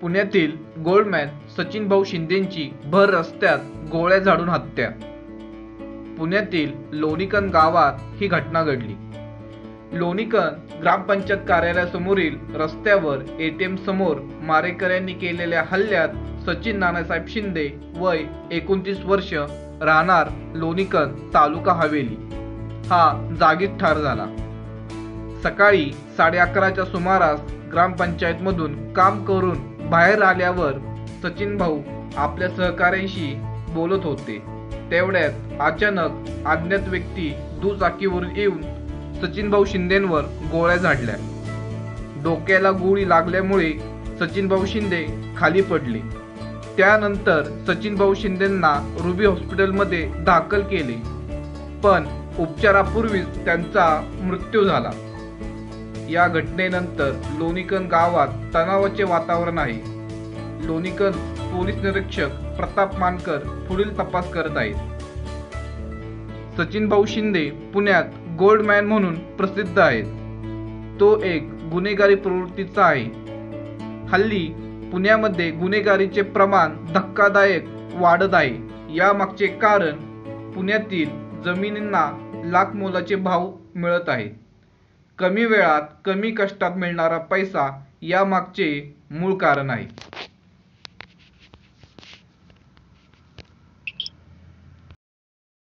पुण्यातील गोल्डमॅन सचिन भाऊ शिंदेंची भर रस्त्यात गोळ्या झाडून हत्या. पुण्यातील लोणीकण गावात ही घटना घडली. लोणीकण ग्रामपंचायत कार्यालयासमोरील रस्त्यावर एटीएम समोर मारेकऱ्यांनी केलेल्या हल्ल्यात सचिन नानासाहेब शिंदे वय एकोणतीस वर्ष राहणार लोणीकण तालुका हवेली. हा जागीच ठार झाला. सकाळी साडे अकराच्या सुमारास ग्रामपंचायतमधून काम करून बाहेर आल्यावर सचिन भाऊ आपल्या सहकाऱ्यांशी बोलत होते. तेवढ्यात अचानक अज्ञात व्यक्ती दुचाकीवरून येऊन सचिन भाऊ शिंदेंवर गोळ्या झाडल्या. डोक्याला गोळी लागल्यामुळे सचिन भाऊ शिंदे खाली पडले. त्यानंतर सचिन भाऊ शिंदेंना रुबी हॉस्पिटलमध्ये दाखल केले. पण उपचारापूर्वीच त्यांचा मृत्यू झाला. या घटनेनंतर लोणीकण गावात तणावाचे वातावरण आहे. लोणीकण पोलीस निरीक्षक प्रताप मानकर पुढील तपास करत आहेत. सचिन भाऊ शिंदे पुण्यात गोल्ड मॅन म्हणून प्रसिद्ध आहेत. तो एक गुन्हेगारी प्रवृत्तीचा आहे. हल्ली पुण्यामध्ये गुन्हेगारीचे प्रमाण धक्कादायक वाढत आहे. यामागचे कारण पुण्यातील जमिनींना लाख मोलाचे भाव मिळत आहेत. कमी वेळात कमी कष्टात मिळणारा पैसा यामागचे मूळ कारण आहे.